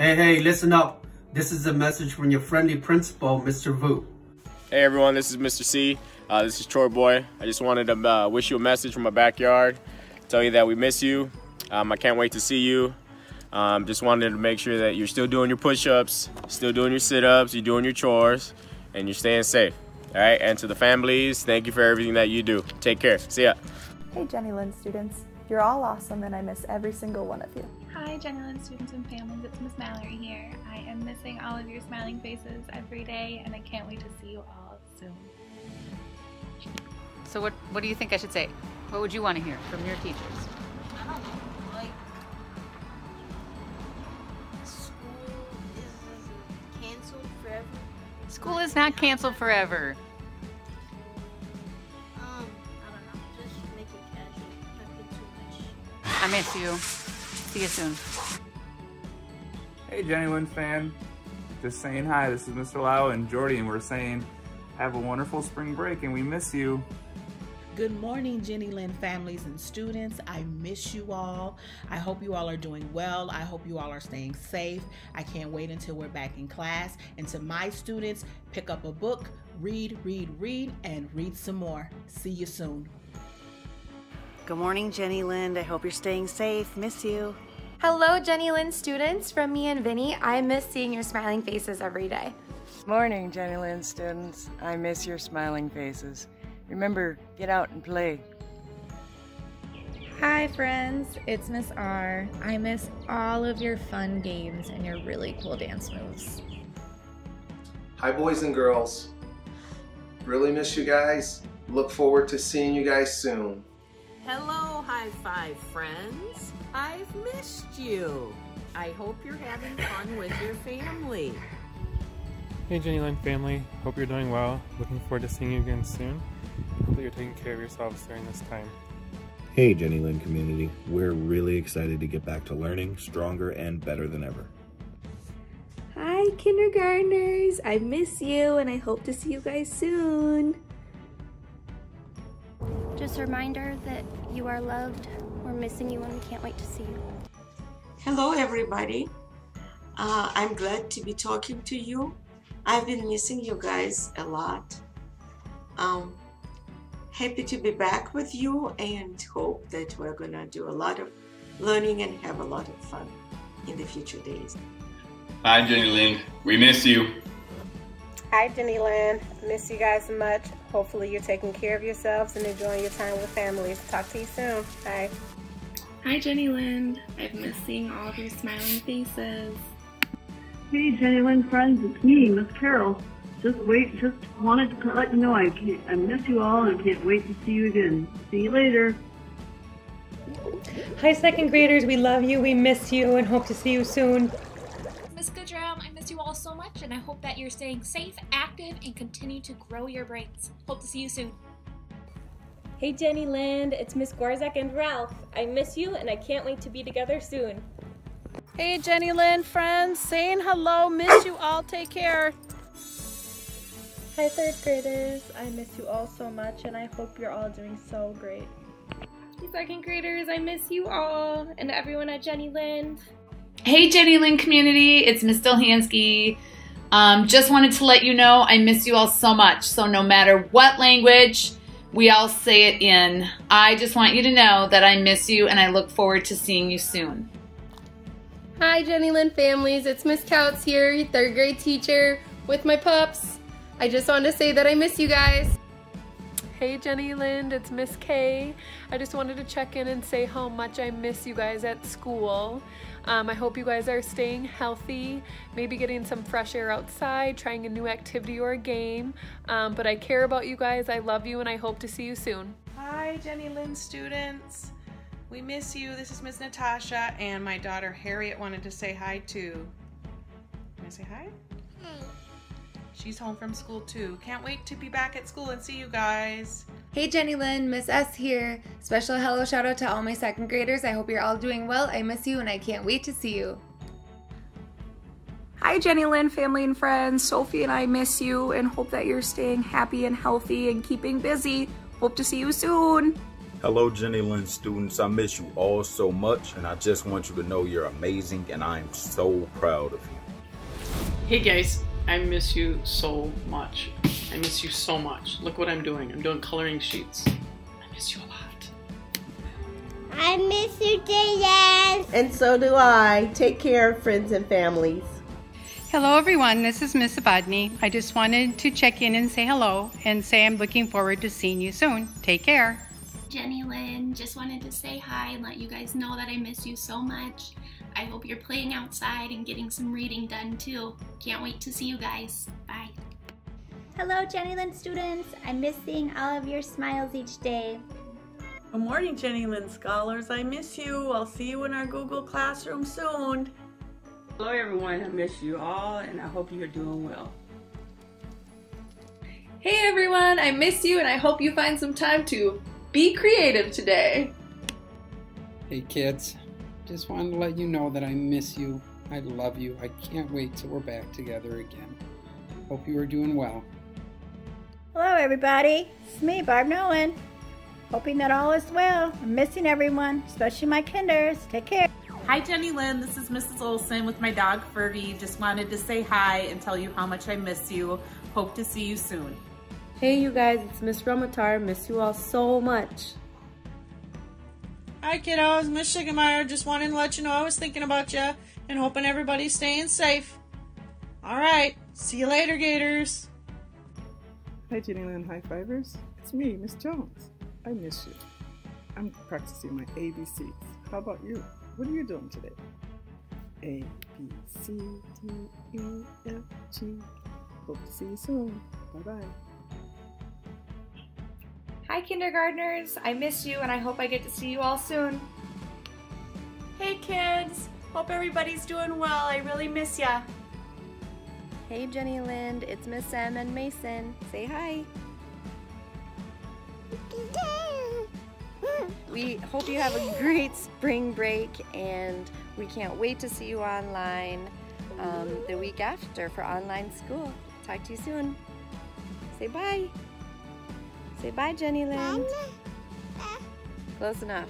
Hey, hey, listen up. This is a message from your friendly principal, Mr. Vu. Hey everyone, this is Mr. C. Uh, this is Troy Boy. I just wanted to uh, wish you a message from my backyard. Tell you that we miss you. Um, I can't wait to see you. Um, just wanted to make sure that you're still doing your push-ups, still doing your sit-ups, you're doing your chores, and you're staying safe. All right, and to the families, thank you for everything that you do. Take care. See ya. Hey Jenny Lind students, you're all awesome and I miss every single one of you. Hi Jenny Lind students and families, it's Miss Mallory here. I am missing all of your smiling faces every day and I can't wait to see you all soon. So what, what do you think I should say? What would you want to hear from your teachers? I don't know, like school is canceled forever. School is not canceled forever. Um, I don't know, just make it casual, nothing too much. I miss you. See you soon. Hey Jenny Lind fan, just saying hi, this is Mr. Lau and Jordy and we're saying have a wonderful spring break and we miss you. Good morning, Jenny Lind families and students. I miss you all. I hope you all are doing well. I hope you all are staying safe. I can't wait until we're back in class. And to my students, pick up a book, read, read, read, and read some more. See you soon. Good morning, Jenny Lind. I hope you're staying safe. Miss you. Hello, Jenny Lind students. From me and Vinny, I miss seeing your smiling faces every day. Morning, Jenny Lind students. I miss your smiling faces. Remember, get out and play. Hi, friends. It's Miss R. I miss all of your fun games and your really cool dance moves. Hi, boys and girls. Really miss you guys. Look forward to seeing you guys soon. Hello, High Five friends. I've missed you. I hope you're having fun with your family. Hey Jenny Lind family, hope you're doing well. Looking forward to seeing you again soon. Hope that you're taking care of yourselves during this time. Hey Jenny Lind community, we're really excited to get back to learning stronger and better than ever. Hi kindergartners, I miss you and I hope to see you guys soon. Just a reminder that you are loved. We're missing you and we can't wait to see you. Hello everybody. Uh, I'm glad to be talking to you. I've been missing you guys a lot. Um, happy to be back with you and hope that we're gonna do a lot of learning and have a lot of fun in the future days. Hi Jenny Lind, we miss you. Hi Jenny Lind, miss you guys so much. Hopefully you're taking care of yourselves and enjoying your time with families. Talk to you soon. Bye. Hi Jenny Lind, I've missed seeing all of your smiling faces. Hey Jenny Lind friends, it's me, Miss Carol. Just wait, just wanted to let you know I can't, I miss you all and can't wait to see you again. See you later. Hi second graders, we love you, we miss you, and hope to see you soon. Miss Goodrum, I miss you all so much, and I hope that you're staying safe, active, and continue to grow your brains. Hope to see you soon. Hey Jenny Lind, it's Miss Gorzak and Ralph. I miss you, and I can't wait to be together soon. Hey Jenny Lind friends, saying hello, miss you all, take care. Hi third graders, I miss you all so much and I hope you're all doing so great. Hey second graders, I miss you all and everyone at Jenny Lind. Hey Jenny Lind community, it's Miss Dilhansky. Um, just wanted to let you know I miss you all so much. So no matter what language we all say it in, I just want you to know that I miss you and I look forward to seeing you soon. Hi Jenny Lind families, it's Miss Couts here, third grade teacher with my pups. I just wanted to say that I miss you guys. Hey Jenny Lind, it's Miss K. I just wanted to check in and say how much I miss you guys at school. Um, I hope you guys are staying healthy, maybe getting some fresh air outside, trying a new activity or a game. Um, but I care about you guys, I love you, and I hope to see you soon. Hi Jenny Lind students. We miss you. This is Miss Natasha and my daughter Harriet wanted to say hi too. Can I say hi? Hi. She's home from school too. Can't wait to be back at school and see you guys. Hey Jenny Lind, Miss S here. Special hello shout out to all my second graders. I hope you're all doing well. I miss you and I can't wait to see you. Hi Jenny Lind family and friends. Sophie and I miss you and hope that you're staying happy and healthy and keeping busy. Hope to see you soon. Hello, Jenny Lind students. I miss you all so much, and I just want you to know you're amazing, and I am so proud of you. Hey guys, I miss you so much. I miss you so much. Look what I'm doing. I'm doing coloring sheets. I miss you a lot. I miss you, Jaden. And so do I. Take care, friends and families. Hello everyone, this is Miss Abadni. I just wanted to check in and say hello and say I'm looking forward to seeing you soon. Take care. Jenny Lind, just wanted to say hi and let you guys know that I miss you so much. I hope you're playing outside and getting some reading done too. Can't wait to see you guys. Bye. Hello, Jenny Lind students. I miss seeing all of your smiles each day. Good morning, Jenny Lind scholars. I miss you. I'll see you in our Google Classroom soon. Hello everyone, I miss you all and I hope you're doing well. Hey everyone, I miss you and I hope you find some time to be creative today. Hey kids, just wanted to let you know that I miss you. I love you. I can't wait till we're back together again. Hope you are doing well. Hello everybody, it's me, Barb Nolan. Hoping that all is well. I'm missing everyone, especially my kinders. Take care. Hi, Jenny Lind. This is Mrs. Olson with my dog Fergie. Just wanted to say hi and tell you how much I miss you. Hope to see you soon. Hey, you guys. It's Miss Ramatar. Miss you all so much. Hi, kiddos. Miss Sugarmeyer. Just wanted to let you know I was thinking about you and hoping everybody's staying safe. All right. See you later, Gators. Hi, Jenny Lind High Fivers. It's me, Miss Jones. I miss you. I'm practicing my ABCs. How about you? What are you doing today? A, B, C, D, E, F, G. Hope to see you soon. Bye bye. Hi, kindergartners. I miss you and I hope I get to see you all soon. Hey, kids. Hope everybody's doing well. I really miss ya. Hey, Jenny Lind. It's Miss M and Mason. Say hi. We hope you have a great spring break and we can't wait to see you online um, the week after for online school. Talk to you soon. Say bye. Say bye, Jenny Lind. Close enough.